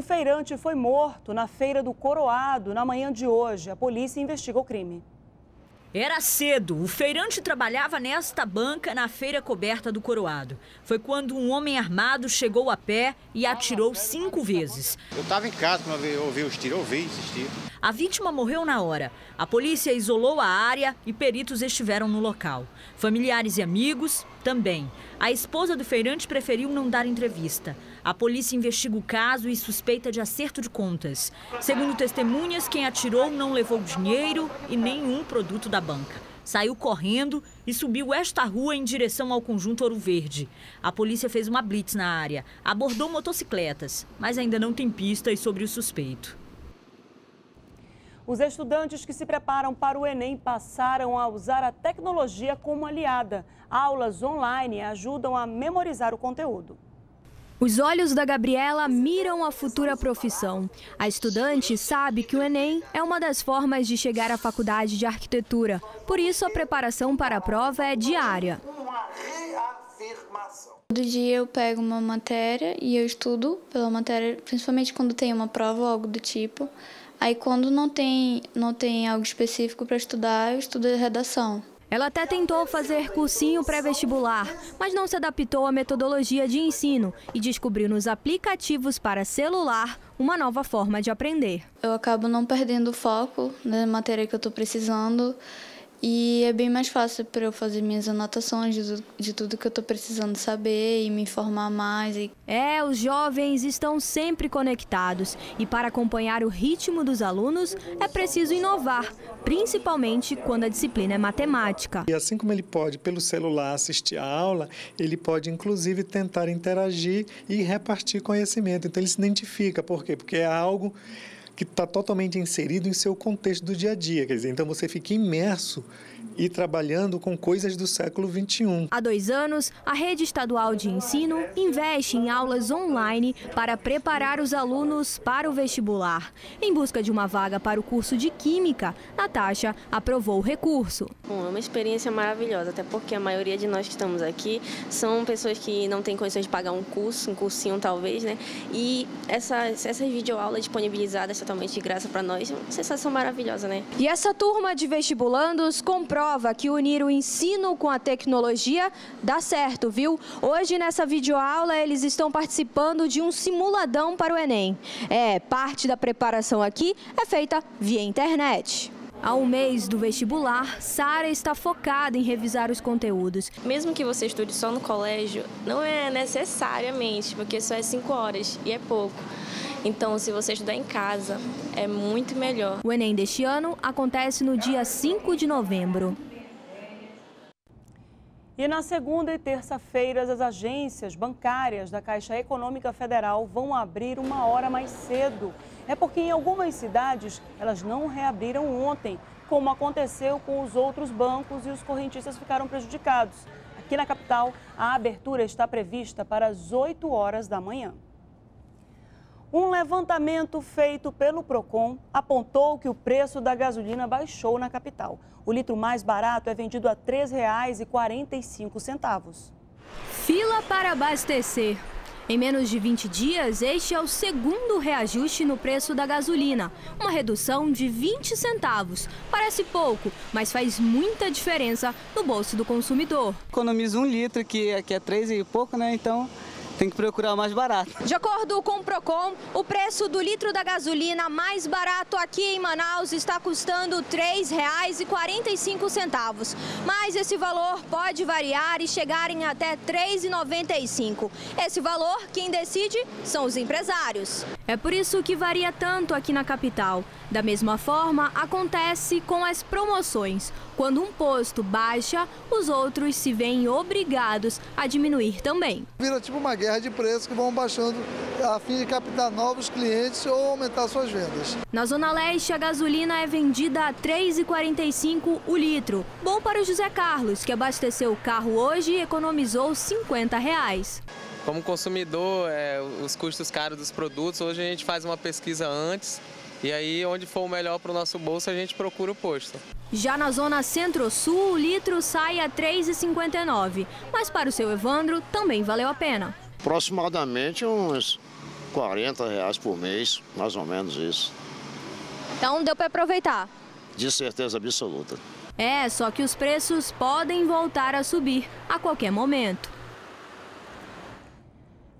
Um feirante foi morto na Feira do Coroado na manhã de hoje. A polícia investiga o crime. Era cedo. O feirante trabalhava nesta banca na feira coberta do Coroado. Foi quando um homem armado chegou a pé e atirou cinco vezes. Eu estava em casa quando eu ouvi os tiros, ouvi esses tiros. A vítima morreu na hora. A polícia isolou a área e peritos estiveram no local. Familiares e amigos também. A esposa do feirante preferiu não dar entrevista. A polícia investiga o caso e suspeita de acerto de contas. Segundo testemunhas, quem atirou não levou dinheiro e nenhum produto da banca. Saiu correndo e subiu esta rua em direção ao conjunto Ouro Verde. A polícia fez uma blitz na área, abordou motocicletas, mas ainda não tem pistas sobre o suspeito. Os estudantes que se preparam para o Enem passaram a usar a tecnologia como aliada. Aulas online ajudam a memorizar o conteúdo. Os olhos da Gabriela miram a futura profissão. A estudante sabe que o Enem é uma das formas de chegar à faculdade de arquitetura. Por isso, a preparação para a prova é diária. Todo dia eu pego uma matéria e eu estudo pela matéria, principalmente quando tem uma prova ou algo do tipo. Aí quando não tem, não tem algo específico para estudar, eu estudo a redação. Ela até tentou fazer cursinho pré-vestibular, mas não se adaptou à metodologia de ensino e descobriu nos aplicativos para celular uma nova forma de aprender. Eu acabo não perdendo o foco na matéria que eu estou precisando e é bem mais fácil para eu fazer minhas anotações de, de tudo que eu estou precisando saber e me informar mais. E... É, os jovens estão sempre conectados e para acompanhar o ritmo dos alunos é preciso inovar, principalmente quando a disciplina é matemática. E assim como ele pode, pelo celular, assistir a aula, ele pode inclusive tentar interagir e repartir conhecimento. Então ele se identifica, por quê? Porque é algo que está totalmente inserido em seu contexto do dia a dia. Quer dizer, então você fica imerso e trabalhando com coisas do século XXI. Há dois anos, a rede estadual de ensino investe em aulas online para preparar os alunos para o vestibular. Em busca de uma vaga para o curso de Química, Natasha aprovou o recurso. Bom, é uma experiência maravilhosa, até porque a maioria de nós que estamos aqui são pessoas que não têm condições de pagar um curso, um cursinho talvez, né? E essas, essas videoaulas disponibilizadas totalmente de graça para nós, uma sensação maravilhosa, né? E essa turma de vestibulandos comprova prova que unir o ensino com a tecnologia dá certo, viu? Hoje, nessa videoaula, eles estão participando de um simuladão para o Enem. É, parte da preparação aqui é feita via internet. Há um mês do vestibular, Sara está focada em revisar os conteúdos. Mesmo que você estude só no colégio, não é necessariamente, porque só é cinco horas e é pouco. Então, se você estudar em casa, é muito melhor. O Enem deste ano acontece no dia 5 de novembro. E na segunda e terça-feiras, as agências bancárias da Caixa Econômica Federal vão abrir uma hora mais cedo. É porque em algumas cidades elas não reabriram ontem, como aconteceu com os outros bancos e os correntistas ficaram prejudicados. Aqui na capital, a abertura está prevista para as 8 horas da manhã. Um levantamento feito pelo Procon apontou que o preço da gasolina baixou na capital. O litro mais barato é vendido a R$ 3,45. Fila para abastecer. Em menos de 20 dias, este é o segundo reajuste no preço da gasolina, uma redução de 20 centavos. Parece pouco, mas faz muita diferença no bolso do consumidor. Economiza um litro, que aqui é três e pouco, né? Então tem que procurar mais barato. De acordo com o Procon, o preço do litro da gasolina mais barato aqui em Manaus está custando R$ 3,45. Mas esse valor pode variar e chegar em até R$ 3,95. Esse valor, quem decide são os empresários. É por isso que varia tanto aqui na capital. Da mesma forma, acontece com as promoções. Quando um posto baixa, os outros se veem obrigados a diminuir também. Vira tipo uma guerra de preços que vão baixando a fim de captar novos clientes ou aumentar suas vendas. Na Zona Leste, a gasolina é vendida a R$ 3,45 o litro. Bom para o José Carlos, que abasteceu o carro hoje e economizou 50 reais. Como consumidor, é, os custos caros dos produtos, hoje a gente faz uma pesquisa antes e aí, onde for o melhor para o nosso bolso, a gente procura o posto. Já na zona centro-sul, o litro sai a R$ 3,59. Mas para o seu Evandro, também valeu a pena. Aproximadamente uns 40 reais por mês, mais ou menos isso. Então deu para aproveitar? De certeza absoluta. É, só que os preços podem voltar a subir a qualquer momento.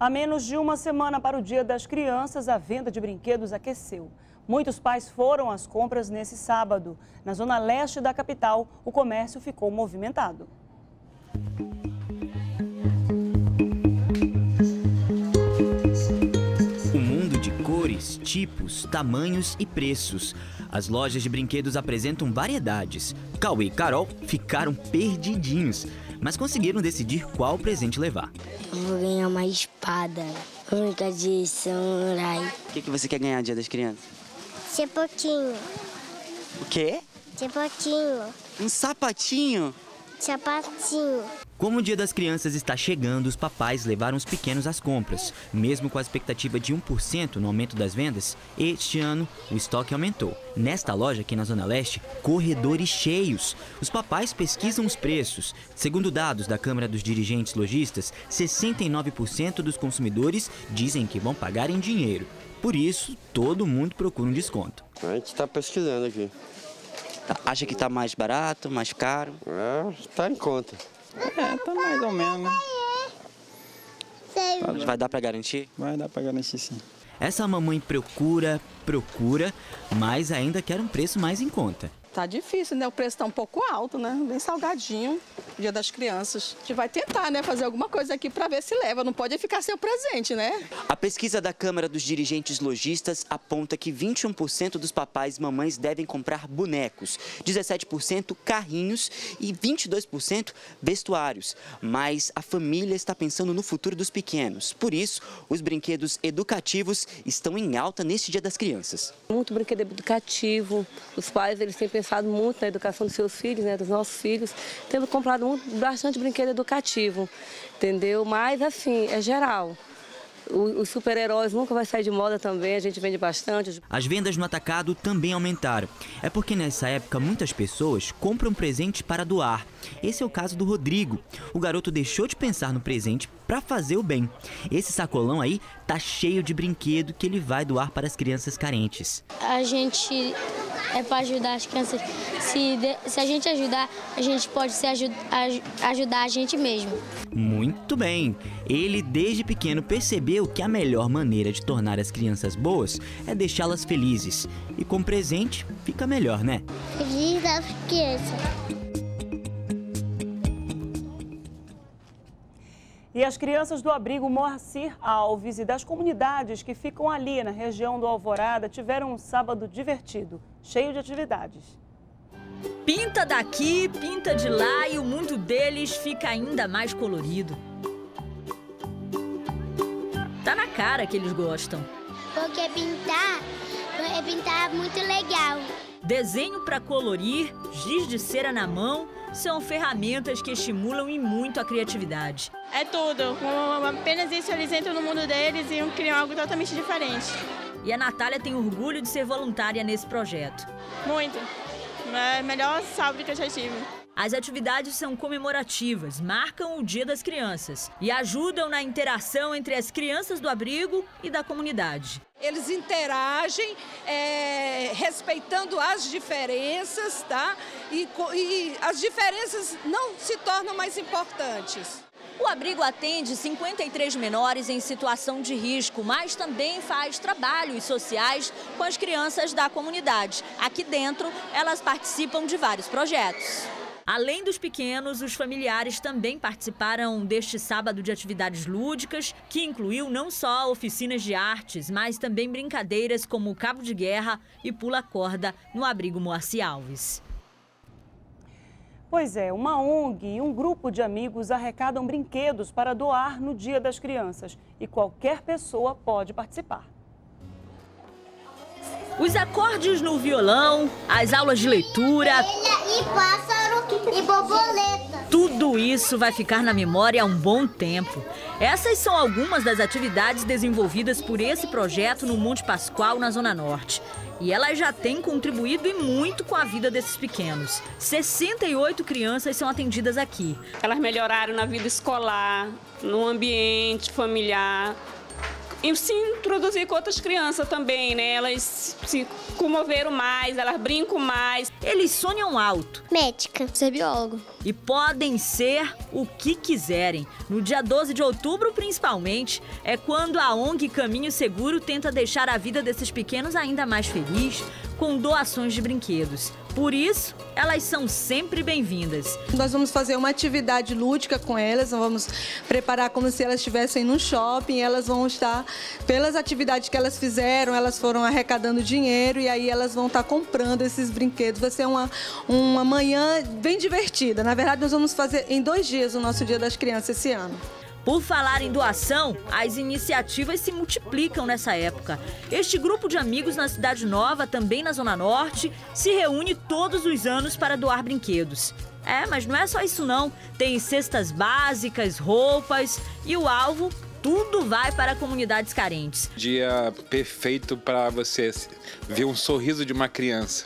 Há menos de uma semana para o Dia das Crianças, a venda de brinquedos aqueceu. Muitos pais foram às compras nesse sábado. Na zona leste da capital, o comércio ficou movimentado. Um mundo de cores, tipos, tamanhos e preços. As lojas de brinquedos apresentam variedades. Cauê e Carol ficaram perdidinhos mas conseguiram decidir qual presente levar. vou ganhar uma espada, única de samurai. O que, que você quer ganhar Dia das Crianças? Sapatinho. O quê? Sapatinho. Um sapatinho? Sapatinho. Como o Dia das Crianças está chegando, os papais levaram os pequenos às compras. Mesmo com a expectativa de 1% no aumento das vendas, este ano o estoque aumentou. Nesta loja aqui na Zona Leste, corredores cheios. Os papais pesquisam os preços. Segundo dados da Câmara dos Dirigentes Lojistas, 69% dos consumidores dizem que vão pagar em dinheiro. Por isso, todo mundo procura um desconto. A gente está pesquisando aqui. Acha que está mais barato, mais caro? É, está em conta. É, tá mais ou menos, né? Vai dar para garantir? Vai dar para garantir sim. Essa mamãe procura, procura, mas ainda quer um preço mais em conta. Tá difícil, né? O preço tá um pouco alto, né? Bem salgadinho, Dia das Crianças. A gente vai tentar, né? Fazer alguma coisa aqui para ver se leva. Não pode ficar sem o presente, né? A pesquisa da Câmara dos Dirigentes Lojistas aponta que 21% dos papais e mamães devem comprar bonecos, 17% carrinhos e 22% vestuários. Mas a família está pensando no futuro dos pequenos. Por isso, os brinquedos educativos estão em alta neste Dia das Crianças. Muito brinquedo educativo. Os pais, eles têm pensado muito na educação dos seus filhos, né, dos nossos filhos. Temos comprado muito, bastante brinquedo educativo, entendeu? Mas, assim, é geral. Os super-heróis nunca vai sair de moda também, a gente vende bastante. As vendas no atacado também aumentaram. É porque nessa época muitas pessoas compram presente para doar. Esse é o caso do Rodrigo. O garoto deixou de pensar no presente para fazer o bem. Esse sacolão aí tá cheio de brinquedo que ele vai doar para as crianças carentes. A gente é para ajudar as crianças. Se, de, se a gente ajudar, a gente pode se ajud, ajudar a gente mesmo. Muito bem. Ele desde pequeno percebeu que a melhor maneira de tornar as crianças boas é deixá-las felizes. E com presente fica melhor, né? Feliz das crianças. E as crianças do abrigo Moacir Alves e das comunidades que ficam ali na região do Alvorada tiveram um sábado divertido, cheio de atividades. Pinta daqui, pinta de lá e o mundo deles fica ainda mais colorido. Tá na cara que eles gostam. Porque pintar é pintar muito legal. Desenho para colorir, giz de cera na mão, são ferramentas que estimulam e muito a criatividade. É tudo. Apenas isso eles entram no mundo deles e criam algo totalmente diferente. E a Natália tem orgulho de ser voluntária nesse projeto. Muito. É a melhor salve que eu já tive. As atividades são comemorativas, marcam o Dia das Crianças e ajudam na interação entre as crianças do abrigo e da comunidade. Eles interagem é, respeitando as diferenças, tá? E, e as diferenças não se tornam mais importantes. O abrigo atende 53 menores em situação de risco, mas também faz trabalhos sociais com as crianças da comunidade. Aqui dentro, elas participam de vários projetos. Além dos pequenos, os familiares também participaram deste sábado de atividades lúdicas, que incluiu não só oficinas de artes, mas também brincadeiras como cabo de guerra e pula-corda no abrigo Moacir Alves. Pois é, uma ONG e um grupo de amigos arrecadam brinquedos para doar no Dia das Crianças e qualquer pessoa pode participar. Os acordes no violão, as aulas de leitura. E pássaro e borboleta. Tudo isso vai ficar na memória há um bom tempo. Essas são algumas das atividades desenvolvidas por esse projeto no Monte Pascoal, na Zona Norte. E elas já têm contribuído e muito com a vida desses pequenos. 68 crianças são atendidas aqui. Elas melhoraram na vida escolar, no ambiente familiar, e se introduzir com outras crianças também, né? Elas se comoveram mais, elas brincam mais. Eles sonham alto. Médica, ser biólogo. E podem ser o que quiserem. No dia 12 de outubro, principalmente, é quando a ONG Caminho Seguro tenta deixar a vida desses pequenos ainda mais feliz com doações de brinquedos. Por isso, elas são sempre bem-vindas. Nós vamos fazer uma atividade lúdica com elas, vamos preparar como se elas estivessem num shopping, elas vão estar, pelas atividades que elas fizeram, elas foram arrecadando dinheiro e aí elas vão estar comprando esses brinquedos. Vai ser uma, uma manhã bem divertida. Na verdade, nós vamos fazer em dois dias o nosso Dia das Crianças esse ano. Por falar em doação, as iniciativas se multiplicam nessa época. Este grupo de amigos na Cidade Nova, também na Zona Norte, se reúne todos os anos para doar brinquedos. É, mas não é só isso não. Tem cestas básicas, roupas e o alvo tudo vai para comunidades carentes. Dia perfeito para você ver um sorriso de uma criança.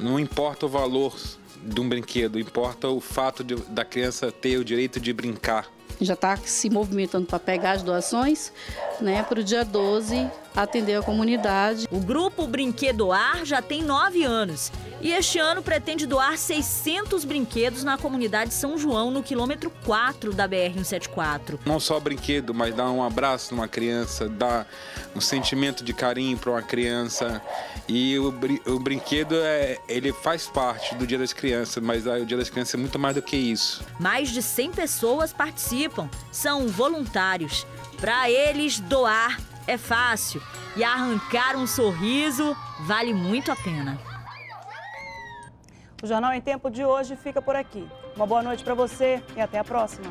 Não importa o valor de um brinquedo, importa o fato de, da criança ter o direito de brincar já está se movimentando para pegar as doações, né, para o dia 12 atender a comunidade. O grupo Brinquedoar já tem nove anos e este ano pretende doar 600 brinquedos na comunidade São João, no quilômetro 4 da BR-174. Não só brinquedo, mas dar um abraço numa criança, dar um sentimento de carinho para uma criança. E o, o brinquedo, é, ele faz parte do Dia das Crianças, mas o Dia das Crianças é muito mais do que isso. Mais de 100 pessoas participam, são voluntários. Para eles, doar é fácil e arrancar um sorriso vale muito a pena. O Jornal em Tempo de hoje fica por aqui. Uma boa noite para você e até a próxima.